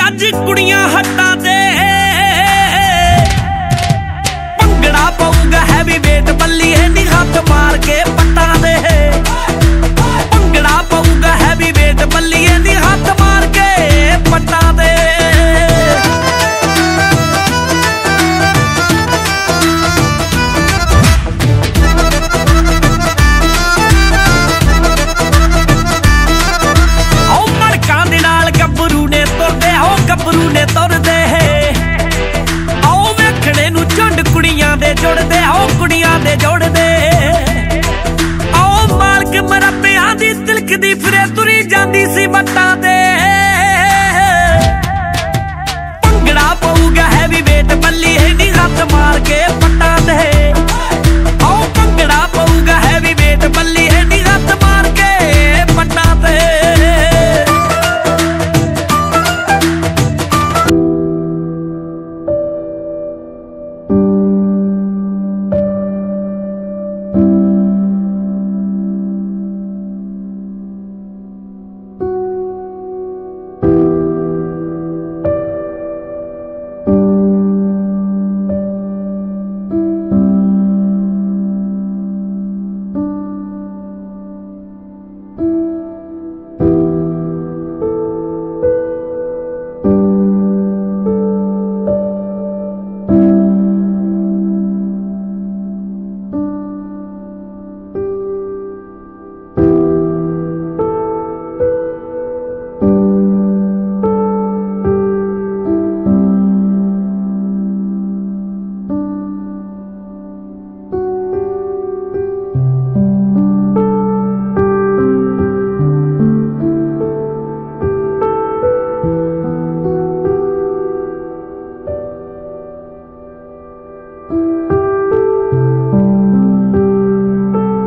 ਅੱਜ ਕੁੜੀਆਂ ਹੱਟਾਂ ਤੇ। ਭੰਗੜਾ ਪਾਊਗਾ ਹੈਵੀ ਵੇਟ ਬੱਲੀਏ ਨੀ ਹੱਥ ਮਾਰ ਕੇ। ਦੇ ਜੁੜਦੇ। ਆਓ ਮਾਲਕ ਮਰੱਬਿਆਂ ਦੀ ਤਿਲਕ ਦੀ ਫਿਰੇ ਤੁਰੀ ਜਾਂਦੀ ਸੀ ਬੱਟਾਂ ਤੇ।